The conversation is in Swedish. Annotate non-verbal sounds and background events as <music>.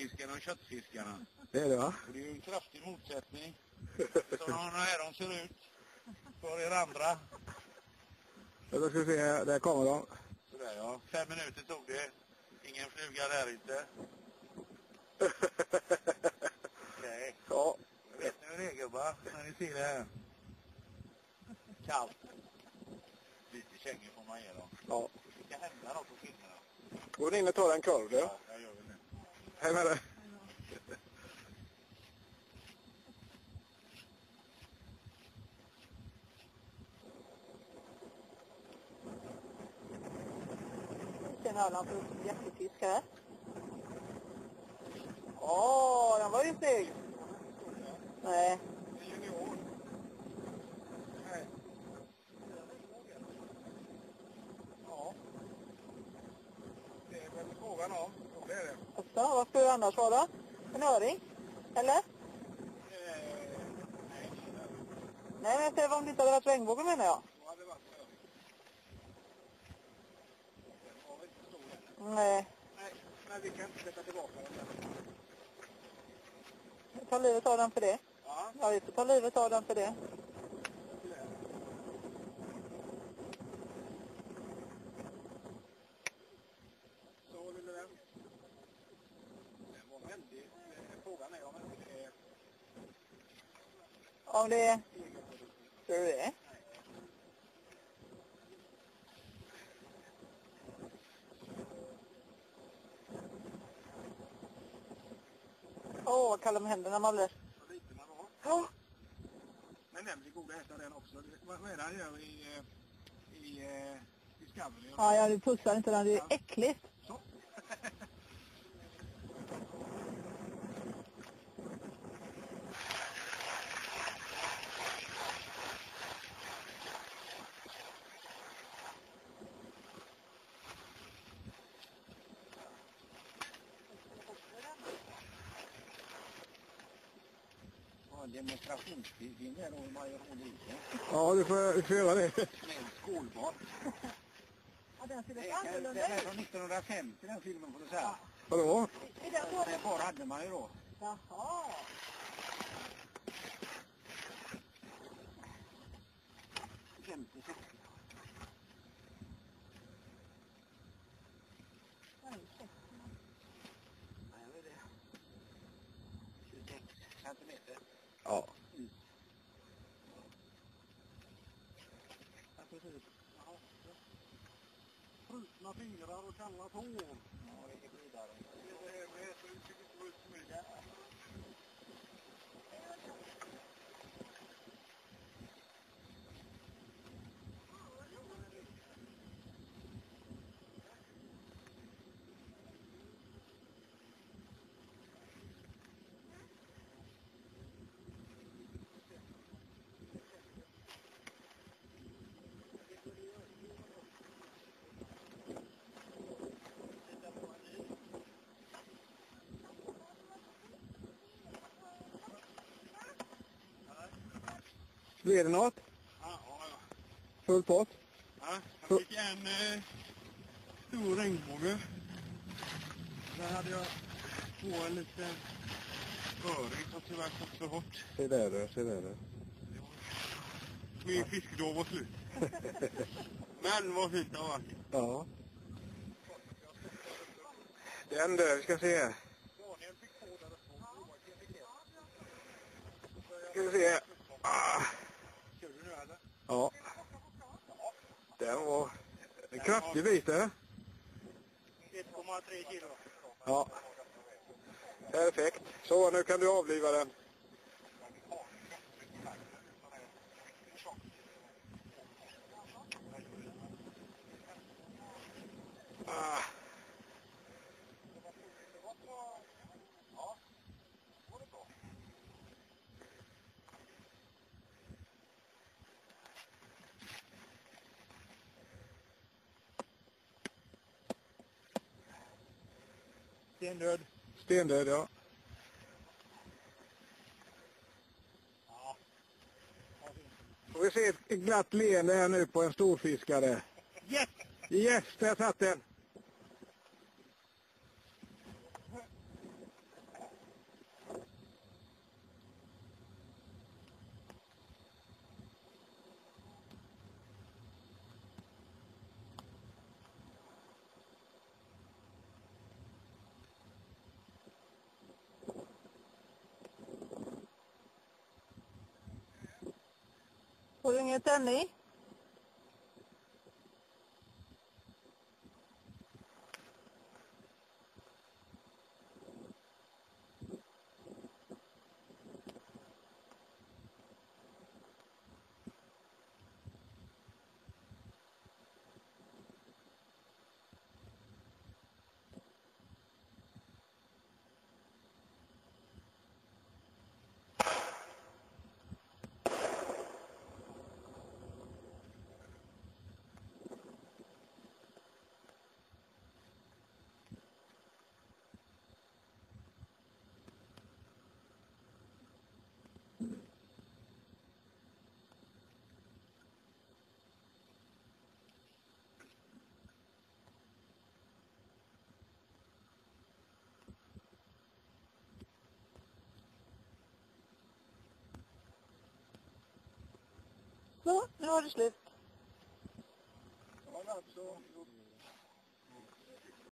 småfiskarna och köttfiskarna. Det är det va? Och det är ju en kraftig motsättning. Sådana här de ser ut. För er andra. Då ska vi se, där kommer de. Sådär ja. Fem minuter tog det. Ingen fluga där inte. Okej. <laughs> ja, Vet ni hur det är gubbar? När ni ser det här. Kallt. Lite kängor får man ge dem. ja. Det ska hända något på filmerna. Går in och tar en korv du? Ja, jag gör väl det. Hej med dig. Sen Öland för jättefisk här. Åh, den var ju snygg. Nej. Det är junior. Nej. Ja. Det är väl frågan om. Ja, det är det. Alltså, vad skulle det annars vara? En öring? Eller? Eh, nej, Nej, men jag säger om det inte hade varit regnbåge menar jag. hade det var heller. Nej. Nej, men vi kan inte sätta tillbaka den. Ta livet av den för det. Ja, Ja, vi får ta livet av den för det. så lille vän. Den var väldigt... eh, Frågan är om inte det är Om det är... Tror du det? Åh, vad kall om händerna man blir. Så lite man var. Ja. Men den blir god att äta den också. Vad vad är det han gör i, eh, i eh, Discovery? Ja, ja, du pussar inte den. Det är äckligt. Så. En demonstrationsfilm där då i sig. Ja, du får, du får göra det. Med skålbad. Ja, den ser Det är, den är från 1950 den filmen får du säga. Vadå? Är den? Det bara hade man ju då. Jaha. 50, 60. Nej, vad är det? 26 centimeter. Ja. Ja, precis. Jaha. Frusna fingrar och kalla tår. Ja, det är vidare. Det är med så det Blir det något? Ja, ja, Full pott? ja. Jag fick en eh, stor regnbåge. Där hade jag en liten öring som tyvärr kom så hårt. Se där du, se där du. Min fiskelov var slut. <laughs> Men vad fint det har varit. Ja. Den där, vi ska se här. Ska vi se. Ah. Kör du nu eller? Ja. Den var en kraftig bit där. 1,3 kilo. Ja. Perfekt. Så, nu kan du avliva den. Stendöd. Stendöd, ja. Ja. Får vi se ett glatt leende här nu på en storfiskare. Yes! Yes, där satt den. Får du ingen tändning? Så, nu var det slut. Ja, alltså,